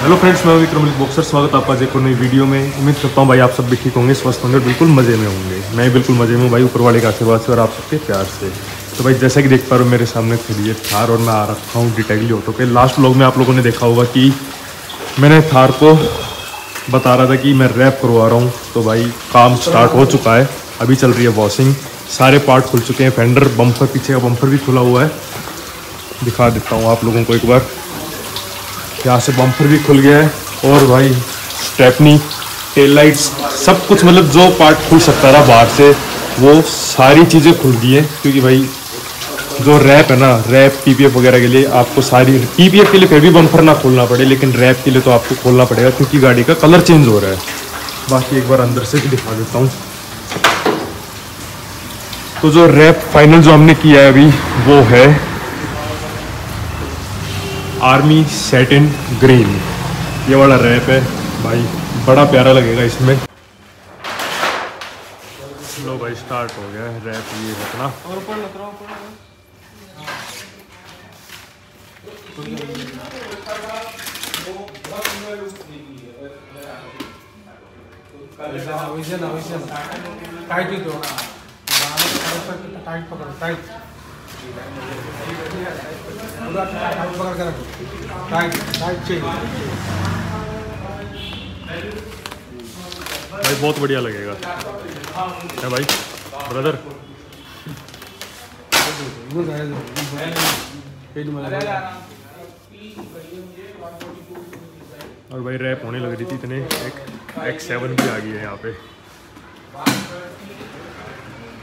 Hello friends मैं Vikram boxer स्वागत आपका और नई वीडियो में। उम्मीद करता हूँ भाई आप सब भी ठीक होंगे, स्वस्थ होंगे बिल्कुल मज़े में होंगे। मैं बिल्कुल मज़े में हूँ भाई, ऊपर वाले का आशीर्वाद से और आप सबके प्यार से। तो भाई जैसा कि देख पा रहे हो मेरे सामने खड़ी है थार और मैं आ रखा हूँ डिटेगली ऑटो के। लास्ट ब्लॉग में आप लोगों ने देखा होगा कि मैंने थार को बता रहा था कि मैं रैप करवा रहा हूँ। तो भाई काम स्टार्ट हो चुका है। अभी चल रही है वॉशिंग सारे पार्ट खुल चुके हैं फेंडर बम्पर पीछे का बम्पर भी खुला हुआ है। दिखा देता हूँ आप लोगों को एक बार। यहाँ से बम्पर भी खुल गया है। और भाई स्टेपनी टेल लाइट्स सब कुछ मतलब जो पार्ट खुल सकता था बाहर से, वो सारी चीज़ें खुल गई हैं। क्योंकि भाई, जो रैप है ना रैप पीपीएफ वगैरह के लिए आपको सारी पीपीएफ के लिए फिर भी बम्पर ना खोलना पड़े, लेकिन रैप के लिए तो आपको खोलना पड़ेगा क्योंकि गाड़ी का कलर चेंज हो रहा है। बाकी एक बार अंदर से भी दिखा देता हूँ। तो जो रैप फाइनल जो हमने किया है अभी, वो है आर्मी सेट इन ग्रीन ये वाला रैप है। भाई, बड़ा प्यारा लगेगा इसमें। लो भाई स्टार्ट हो गया रैप ये रखना वैसे ना वैसे ना टाइट ही दो टाइट पकड़ो टाइट भाई, बहुत बढ़िया लगेगा। है भाई ब्रदर और भाई रैप होने लग रही थी इतने, एक एक्स सेवन भी आ गई है यहाँ पे।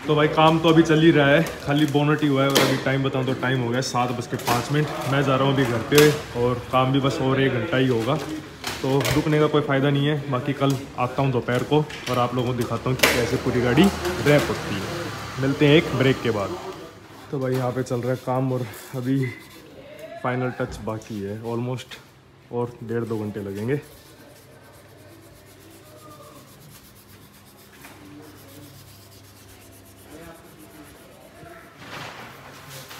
तो भाई, काम तो अभी चल ही रहा है। खाली बोनट ही हुआ है और अभी टाइम बताऊँ तो टाइम हो गया सात बज के पाँच मिनट। मैं जा रहा हूँ अभी घर पे और काम भी बस और एक घंटा ही होगा। तो रुकने का कोई फ़ायदा नहीं है। बाकी कल आता हूँ दोपहर को और आप लोगों को दिखाता हूँ कि कैसे पूरी गाड़ी रैप होती है। मिलते हैं एक ब्रेक के बाद। तो भाई, यहाँ पे चल रहा है काम और अभी फाइनल टच बाकी है। ऑलमोस्ट और डेढ़ दो घंटे लगेंगे।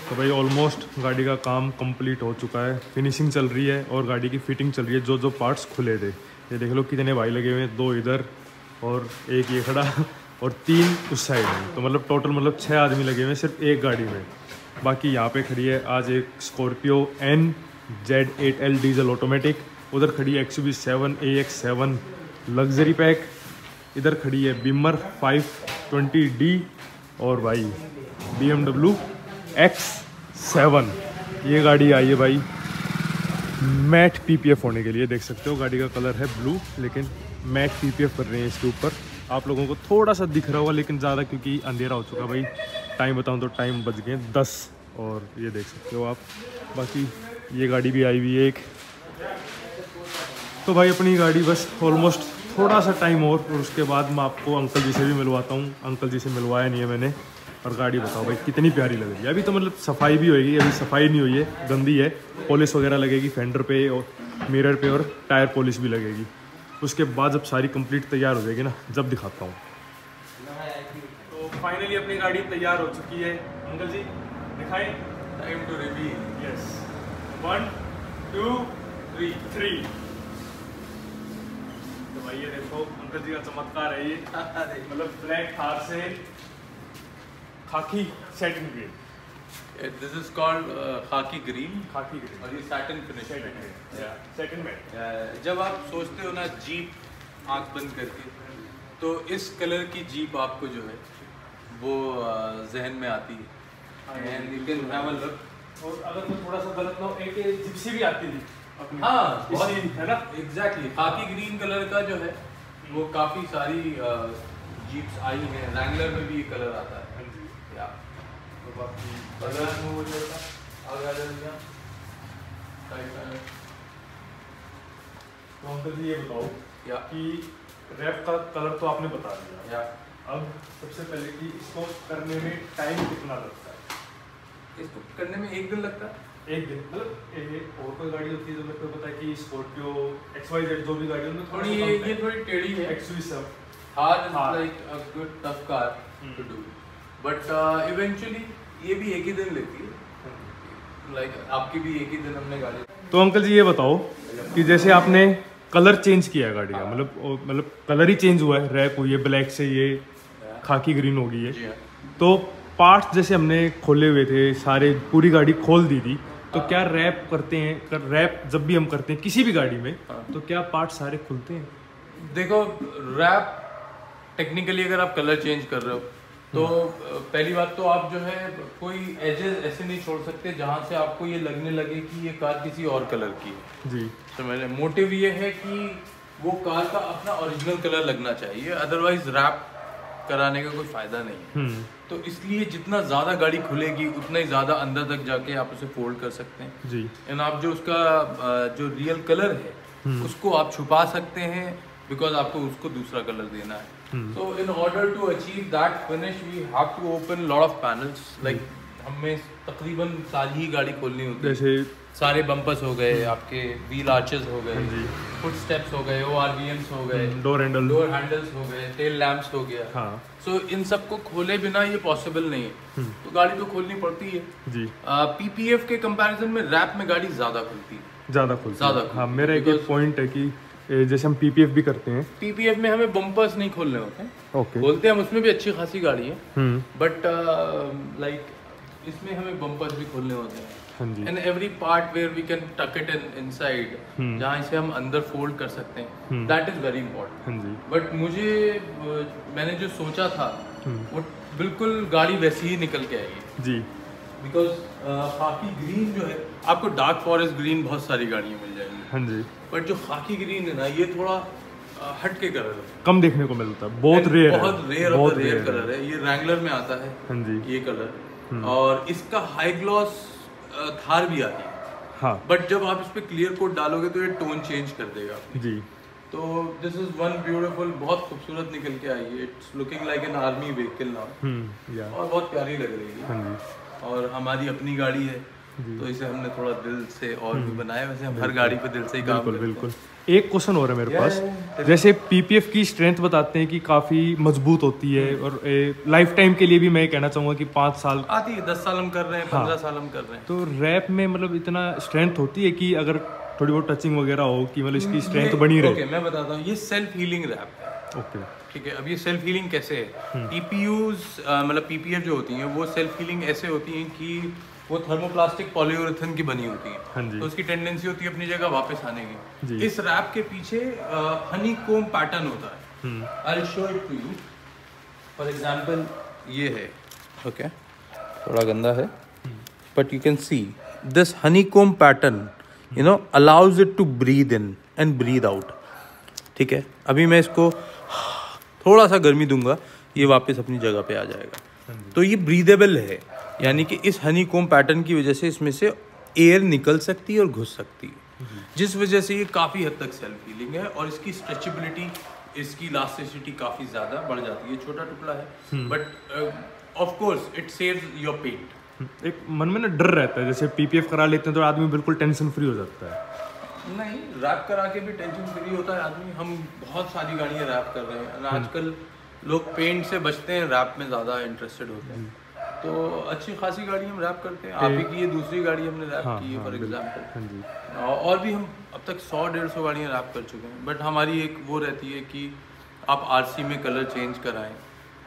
तो भाई ऑलमोस्ट गाड़ी का काम कंप्लीट हो चुका है। फिनिशिंग चल रही है और गाड़ी की फिटिंग चल रही है। जो जो पार्ट्स खुले थे। ये देख लो कितने भाई लगे हुए हैं। दो इधर और एक ये खड़ा और तीन उस साइड में। तो मतलब टोटल मतलब छः आदमी लगे हुए हैं सिर्फ़ एक गाड़ी में। बाकी यहाँ पे खड़ी है आज एक Scorpio N Z eight L diesel automatic उधर खड़ी है X V seven A X seven luxury pack इधर खड़ी है बिमर फाइव ट्वेंटी डी और भाई B M W X seven ये गाड़ी आई है भाई। मैट पीपीएफ होने के लिए देख सकते हो, गाड़ी का कलर है ब्लू लेकिन मैट पीपीएफ कर रहे हैं इसके ऊपर। आप लोगों को थोड़ा सा दिख रहा होगा, लेकिन ज़्यादा क्योंकि अंधेरा हो चुका भाई। टाइम बताऊँ तो टाइम बच गए दस, और ये देख सकते हो आप। बाकी ये गाड़ी भी आई हुई है एक। तो भाई अपनी गाड़ी बस ऑलमोस्ट थोड़ा सा टाइम और और उसके बाद मैं आपको अंकल जी से भी मिलवाता हूँ। अंकल जी से मिलवाया नहीं है मैंने। और गाड़ी बताओ भाई कितनी प्यारी लग रही है। अभी तो मतलब सफ़ाई भी होगी अभी सफ़ाई नहीं हुई है गंदी है। पॉलिश वगैरह लगेगी फेंडर पे और मिरर पे और टायर पॉलिश भी लगेगी। उसके बाद जब सारी कंप्लीट तैयार हो जाएगी ना जब दिखाता हूँ। तो फाइनली अपनी गाड़ी तैयार हो चुकी है। अंकल जी दिखाएँ। Time to reveal yes one two three three भाई ये देखो अंकल जी का चमत्कार है ये। मतलब ब्लैक थार से khaki satin green this is called khaki green khaki green और ये सैटिन फिनिश में है। सेकंड में। जब आप सोचते हो ना जीप आँख बंद करके तो इस कलर की जीप आपको जो है वो uh, जहन में आती है। And you can have a look और अगर मैं थोड़ा सा गलत ना हो एक जिप्सी भी आती थी। हाँ है ना? एग्जैक्टली खाकी ग्रीन कलर का जो है वो काफ़ी सारी जीप्स आई हैं। रैंगलर में भी ये कलर आता है। हाँ या। तो बाकी अगर मूव आगे आ जाएगा तो अंकल जी ये बताओ या। कि रैप का कलर तो आपने बता दिया। या। अब सबसे पहले कि इसको करने में टाइम कितना लगता है? इसको करने में एक दिन लगता है। एक दिन मतलब और कोई गाड़ी होती है जो मेरे को पता है कि स्कॉर्पियो एक्स वाई जेड जो भी गाड़ी है उनमें थोड़ी ये ये थोड़ी टेढ़ी है। एक्स वी सब is Thar. like a good tough car Hmm. to do. But uh, eventually ये भी एक ही दिन लेती है। लाइक आपकी भी एक ही दिन हमने गाड़ी तो अंकल जी ये बताओ कि जैसे आपने कलर चेंज किया है गाड़ी का मतलब मतलब कलर ही चेंज हुआ है रैप हुई है ब्लैक से ये खाकी ग्रीन हो गई है। हाँ। तो पार्ट्स जैसे हमने खोले हुए थे सारे पूरी गाड़ी खोल दी थी तो क्या रैप करते हैं कर, रैप जब भी हम करते हैं किसी भी गाड़ी में तो क्या पार्ट सारे खुलते हैं? देखो रैप टेक्निकली अगर आप कलर चेंज कर रहे हो तो पहली बात तो आप जो है कोई एजेस ऐसे नहीं छोड़ सकते जहाँ से आपको ये लगने लगे कि ये कार किसी और कलर की है। जी। तो रहे मोटिव ये है कि वो कार का अपना ओरिजिनल कलर लगना चाहिए अदरवाइज़ रैप कराने का कोई फ़ायदा नहीं है। हम्म। तो इसलिए जितना ज़्यादा गाड़ी खुलेगी उतना ही ज़्यादा अंदर तक जाके आप उसे फोल्ड कर सकते हैं। जी। एंड आप जो उसका जो रियल कलर है उसको आप छुपा सकते हैं बिकॉज़ आपको उसको दूसरा कलर देना है। तो in order to achieve that finish we have to open lot of panels like हमें तकरीबन सारी ही गाड़ी खोलनी होती है। जैसे सारे बम्पर्स हो गए आपके व्हील आर्चेस हो गए फुट स्टेप्स हो गए ओ आर वी एम्स हो गए डोर हैंडल डोर हैंडल्स हो गए टेल लैंप्स हो गया। हाँ। सो इन सबको खोले बिना ये पॉसिबल नहीं है। तो गाड़ी तो खोलनी पड़ती है। जी। पीपीएफ के कंपैरिजन में रैप में गाड़ी ज़्यादा खुलती है। ज़्यादा खुलती ज़्यादा हाँ मेरा एक पॉइंट है कि जैसे हम पीपीएफ भी करते हैं। पीपीएफ में हमें बम्पर्स नहीं खोलने होते हैं। ओके खोलते हैं हम उसमें भी अच्छी खासी गाड़ी है। हम्म। बट लाइक इसमें हमें बम्पर्स भी खोलने होते हैं हाँ। And every part where we can tuck it in inside जहाँ इसे हम अंदर फोल्ड कर सकते हैं that is very important but मुझे मैंने जो सोचा था वो बिल्कुल गाड़ी वैसी ही निकल के आएगी जी। बिकॉज़ खाकी ग्रीन जो है आपको डार्क फॉरेस्ट ग्रीन बहुत सारी गाड़ियाँ मिल जाएँगी। हाँ जी। बट जो खाकी ग्रीन है ना ये थोड़ा अ, हट के कलर है। कम देखने को मिलता है। बहुत रेयर बहुत रेयर बहुत रेयर रेयर कलर है। ये रैंगलर में आता है हाँ जी। ये कलर। और इसका हाई ग्लॉस थार भी आती है। हाँ। बट जब आप इस पर क्लियर कोट डालोगे तो ये टोन चेंज कर देगा। जी। तो दिस इज़ वन ब्यूटीफुल बहुत खूबसूरत निकल के आई है। It's looking like an army vehicle now hmm और बहुत प्यारी लग रही है। हाँ और हमारी अपनी गाड़ी है। तो इसे हमने थोड़ा दिल से और भी बनाया वैसे हम हर गाड़ी पे दिल से ही काम बिल्कुल बिल्कुल। एक क्वेश्चन और है मेरे पास। जैसे पीपीएफ की स्ट्रेंथ बताते हैं कि काफ़ी मज़बूत होती है और लाइफ टाइम के लिए भी मैं कहना चाहूँगा कि पाँच साल आती है दस साल हम कर रहे हैं हाँ। पंद्रह साल हम कर रहे हैं। तो रैप में मतलब इतना स्ट्रेंथ होती है कि अगर थोड़ी बहुत टचिंग वगैरह हो कि मतलब इसकी स्ट्रेंथ बनी रहे। मैं बताता हूँ ये सेल्फ हीलिंग रैप है। ओके ठीक है अब ये सेल्फ हीलिंग कैसे है? हम्म। पीपीयूज मतलब पीपीएफ जो होती हैं वो सेल्फ हीलिंग ऐसे होती हैं कि वो थर्मोप्लास्टिक पॉलीयूरेथन की बनी होती है। हाँ तो उसकी टेंडेंसी होती है अपनी जगह वापस आने की। इस रैप के पीछे हनी कोम पैटर्न होता है। हम्म। I show it to you for example ये है। ओके थोड़ा गंदा है। But you can see this honey comb pattern you know allows it to breathe in and breathe out ठीक है? अभी मैं इसको थोड़ा सा गर्मी दूँगा ये वापस अपनी जगह पे आ जाएगा। तो ये ब्रीदेबल है यानी कि इस हनी कोम पैटर्न की वजह से इसमें से एयर निकल सकती है और घुस सकती है। जिस वजह से ये काफ़ी हद तक सेल्फ हीलिंग है और इसकी स्ट्रेचेबिलिटी इसकी इलास्टिसिटी काफ़ी ज़्यादा बढ़ जाती है। छोटा टुकड़ा है but of course it saves your paint एक मन में ना डर रहता है जैसे पीपीएफ करा लेते हैं तो आदमी बिल्कुल टेंशन फ्री हो जाता है। नहीं रैप करा के भी टेंशन फ्री होता है आदमी। हम बहुत सारी गाड़ियाँ रैप कर रहे हैं आजकल लोग पेंट से बचते हैं रैप में ज़्यादा इंटरेस्टेड होते हैं। तो अच्छी खासी गाड़ी हम रैप करते हैं। आप ही की ये दूसरी गाड़ी हमने रैप हाँ, की है हाँ, फॉर एग्ज़ाम्पल हाँ और भी हम अब तक सौ डेढ़ सौ गाड़ियाँ रैप कर चुके हैं। बट हमारी एक वो रहती है कि आप आरसी में कलर चेंज कराएँ।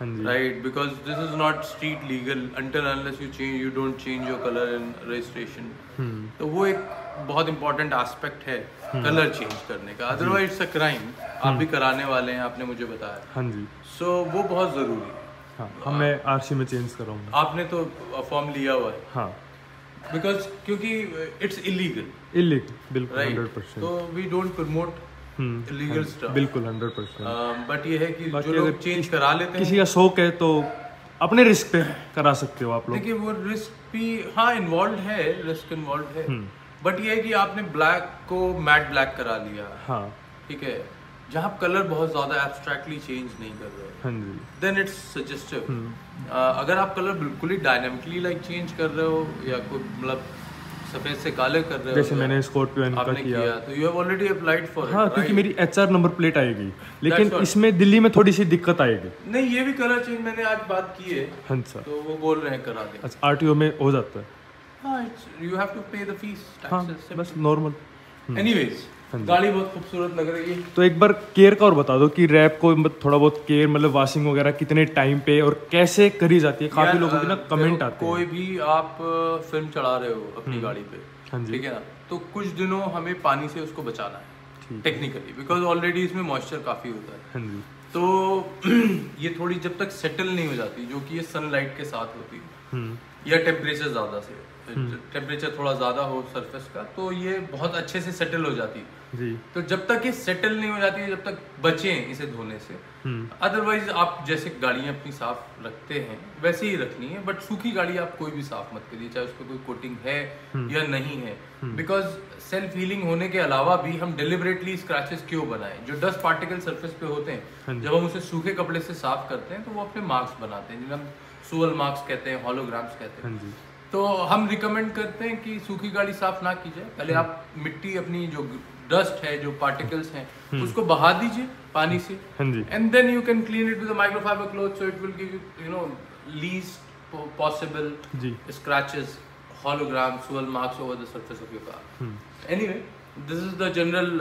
हाँ जी। Right? Because this is not street legal. Until unless you change you don't change your color in registration हम्म। तो वो एक बहुत इंपॉर्टेंट एस्पेक्ट है कलर चेंज करने का। अदरवाइज़ इट्स अ क्राइम आप भी कराने वाले हैं आपने मुझे बताया। हाँ जी। सो so, वो बहुत ज़रूरी है। हाँ हाँ मैं आरसी में चेंज कराऊँगा। आपने तो फॉर्म लिया हुआ है। हाँ। बिकॉज़ क्योंकि इट्स इलीगल इलीगल बिल्कुल हंड्रेड परसेंट तो we don't promote hmm illegal stuff बिल्कुल हंड्रेड परसेंट बट ये है कि जो लोग चेंज करा लेते हैं किसी का शौक है तो अपने रिस्क पे करा सकते हो आप लोग। देखिए वो रिस्क भी हाँ इन्वॉल्व है रिस्क इन्वॉल्व है। हम्म। बट ये है कि आपने ब्लैक को मैट ब्लैक करा लिया। हाँ। ठीक है? जहाँ कलर बहुत ज़्यादा एब्स्ट्रैक्टली चेंज नहीं कर रहे। हाँ जी। Then it's suggestive. अगर आप कलर बिल्कुल ही डायनामिकली लाइक चेंज कर रहे हो या कोई मतलब सफ़ेद से काले कर रहे हो जैसे या मैंने स्कॉर्पियो का किया। किया तो you have already applied for हाँ क्योंकि मेरी एच आर नंबर प्लेट आएगी। लेकिन इसमें दिल्ली में थोड़ी सी दिक्कत आएगी। नहीं ये भी कलर चेंज मैंने आज बात की है। हाँ सर। तो वो बोल रहे हैं करा दे। अच्छा आर में हो जाता है हाँ। You have to pay the fees हाँ बस नॉर्मल एनीवेज गाड़ी बहुत खूबसूरत लग रही है। तो एक बार केयर का और बता दो कि रैप को थोड़ा बहुत केयर मतलब वॉशिंग वगैरह कितने टाइम पे और कैसे करी जाती है? काफ़ी लोगों के ना कमेंट आते हैं। कोई भी आप फ़िल्म चढ़ा रहे हो अपनी गाड़ी पे हाँ जी। ठीक है ना? तो कुछ दिनों हमें पानी से उसको बचाना है टेक्निकली बिकॉज़ ऑलरेडी इसमें मॉइस्चर काफ़ी होता है। हाँ जी। तो ये थोड़ी जब तक सेटल नहीं हो जाती जो कि ये सनलाइट के साथ होती है हम्म या टेम्परेचर ज़्यादा से। टेम्परेचर थोड़ा ज़्यादा हो सरफेस का तो ये बहुत अच्छे से सेटल हो जाती। है जी। तो जब तक ये सेटल नहीं हो जाती है जब तक बचें इसे धोने से। हम्म। अदरवाइज़ आप जैसे गाड़ियाँ अपनी साफ़ रखते हैं वैसे ही रखनी है बट सूखी गाड़ी आप कोई भी साफ़ मत करिए चाहे उस पर कोई कोटिंग है या नहीं है। बिकॉज़ सेल्फ हीलिंग होने के अलावा भी हम डिलिबरेटली स्क्रैचेस क्यों बनाए? जो डस्ट पार्टिकल सरफेस पे होते हाँ हैं जब हम उसे सूखे कपड़े से साफ़ करते हैं तो वो अपने मार्क्स बनाते हैं जिन्हें हम सुअल मार्क्स कहते हैं हॉलोग्राम्स कहते हैं। हाँ तो हम रिकमेंड करते हैं कि सूखी गाड़ी साफ़ ना की जाए पहले आप मिट्टी अपनी जो डस्ट है जो पार्टिकल्स हैं उसको बहा दीजिए पानी से। And then you can clean it with microfibre cloth so it will give you you know least possible scratches hologram swirl marks over the surface of your car anyway this is the general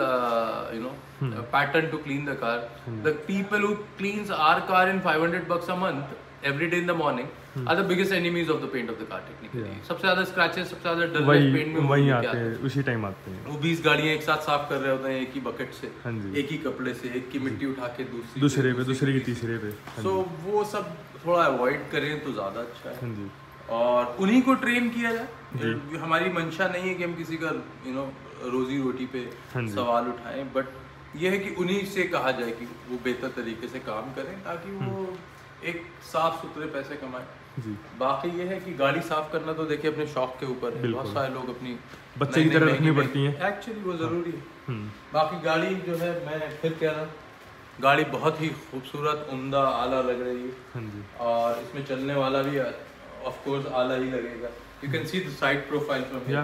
you know pattern to clean the car the people who cleans our car in 500 bucks a month everyday in the morning are the biggest enemies of the paint of the car technically. सबसे ज़्यादा scratches सबसे ज़्यादा वही paint में वही आते हैं उसी टाइम आते हैं। वो बीस गाड़ियाँ एक साथ साफ़ कर रहे होते हैं एक ही बकेट से हाँ जी। एक ही कपड़े से एक की मिट्टी उठा के दूसरी दूसरे पे दूसरी की तीसरे पे। हाँ सो वो सब थोड़ा अवॉइड करें तो ज़्यादा अच्छा है। हाँ जी। और उन्हीं को ट्रेन किया जाए। हमारी मंशा नहीं है कि हम किसी का यू नो रोजी रोटी पे हाँ सवाल उठाएँ बट ये है कि उन्हीं से कहा जाए कि वो बेहतर तरीके से काम करें ताकि वो हम्म। एक साफ़ सुथरे पैसे कमाएँ। जी। बाकी ये है कि गाड़ी साफ़ करना तो देखिए अपने शौक के ऊपर है। बहुत सारे लोग अपनी बच्चे की तरह रखनी पड़ती हैं। एक्चुअली वो ज़रूरी है। हम्म। बाकी गाड़ी जो है मैं फिर कह रहा हूँ गाड़ी बहुत ही खूबसूरत उम्दा आला लग रही है। हाँ और इसमें चलने वाला भी ऑफ़ कोर्स आला ही लगेगा। You can see the side profile from here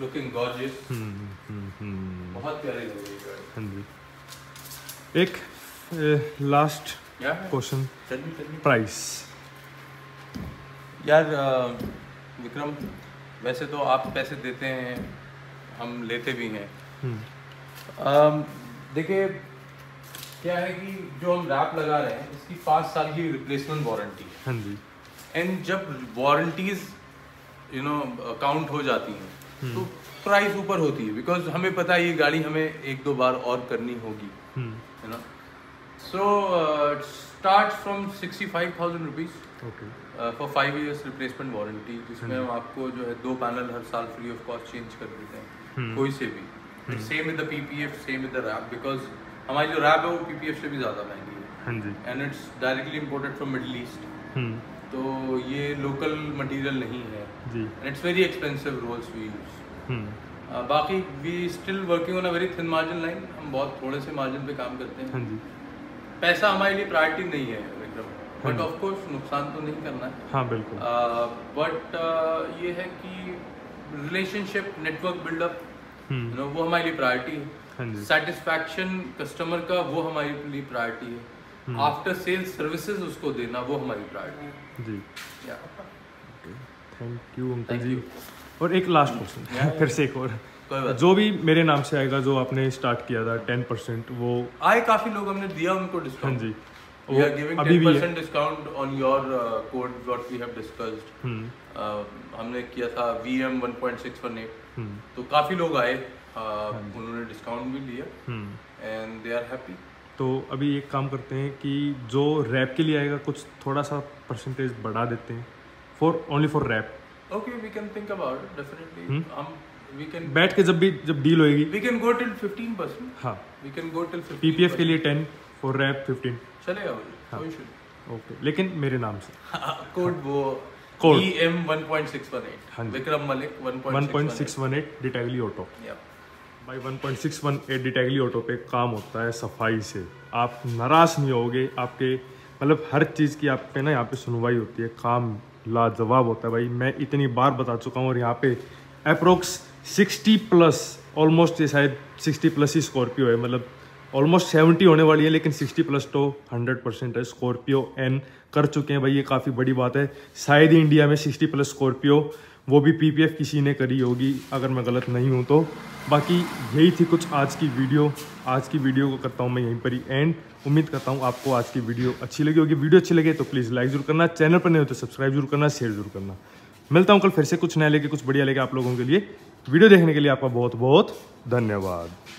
looking gorgeous बहुत प्यारी लग रही है हाँ जी। एक लास्ट क्वेश्चन प्राइस यार विक्रम वैसे तो आप पैसे देते हैं हम लेते भी हैं। अम, देखिए क्या है कि जो हम रैप लगा रहे हैं इसकी पाँच साल की रिप्लेसमेंट वारंटी है। हाँ जी। एंड जब वारंटीज यू नो काउंट हो जाती हैं तो प्राइस ऊपर होती है बिकॉज़ हमें पता है ये गाड़ी हमें एक दो बार और करनी होगी हम्म। You know? So start from sixty five thousand rupees for five years replacement warranty जिसमें हम आपको जो है दो पैनल हर साल फ्री ऑफ़ कॉस्ट चेंज कर देते हैं। कोई से भी। Same with the PPF same with the wrap because हमारी जो रैप है वो पीपीएफ से भी ज़्यादा महँगी है। And it's directly imported from middle east तो ये लोकल मटेरियल नहीं है। And it's very expensive rolls we use बाकी we still working on a very thin margin line हम बहुत थोड़े से मार्जिन पे काम करते हैं। हाँ पैसा हमारे लिए प्रायोरिटी नहीं है। बट ऑफ़ कोर्स नुकसान तो नहीं करना है। हाँ बिल्कुल। बट ये है कि relationship network buildup you know वो हमारे लिए प्रायोरिटी हाँ। है सेटिस्फैक्शन कस्टमर का वो हमारे लिए प्रायोरिटी है। आफ्टर सेल्स सर्विसेज़ उसको देना वो हमारी प्रायोरिटी है। जी। Thank you uncle ji. और एक लास्ट क्वेश्चन फिर से एक और। जो भी मेरे नाम से आएगा जो आपने स्टार्ट किया था टेन परसेंट वो आए काफ़ी लोग हमने दिया उनको हाँ discount ji. we are giving 10% discount on your uh, code what we have discussed. hmm. uh, हमने किया था VM 1.6 1.618 hmm. तो काफ़ी लोग आए। uh, हाँ उन्होंने डिस्काउंट भी लिया। एंड दे आर हैप्पी तो अभी एक काम करते हैं कि जो रैप के लिए आएगा कुछ थोड़ा सा परसेंटेज बढ़ा देते हैं। For only for wrap okay we can think about definitely हम वी कैन बैठ के जब भी जब डील होएगी। वी कैन गो टिल 15% हाँ। We can go till 15 PPF के लिए 10 और रैप फिफ्टीन चलेगा हाँ। ओके लेकिन मेरे नाम से। कोड वो code. E M one point six one eight Vikram Malik one point six one eight डिटैगली auto भाई 1.618 डिटैगली ऑटो पे काम होता है सफ़ाई से। आप नाराज़ नहीं होगे आपके मतलब हर चीज़ की आप पे ना यहाँ पे सुनवाई होती है काम लाजवाब होता है भाई। मैं इतनी बार बता चुका हूँ और यहाँ पे अप्रोक्स 60 प्लस ऑलमोस्ट ये शायद 60 प्लस ही स्कॉर्पियो है। मतलब ऑलमोस्ट सेवेंटी होने वाली है, लेकिन सिक्सटी प्लस तो हंड्रेड परसेंट है। स्कॉर्पियो एन कर चुके हैं भाई, ये काफ़ी बड़ी बात है। शायद ही इंडिया में सिक्सटी प्लस स्कॉर्पियो वो भी पीपीएफ किसी ने करी होगी, अगर मैं गलत नहीं हूँ तो। बाकी यही थी कुछ आज की वीडियो। आज की वीडियो को करता हूँ मैं यहीं पर ही एंड उम्मीद करता हूँ आपको आज की वीडियो अच्छी लगी होगी। वीडियो अच्छी लगे तो प्लीज़ लाइक ज़रूर करना। चैनल पर नहीं हो तो सब्सक्राइब ज़रूर करना शेयर ज़रूर करना। मिलता हूँ कल फिर से कुछ नया लेके, कुछ बढ़िया लेके आप लोगों के लिए। वीडियो देखने के लिए आपका बहुत बहुत धन्यवाद।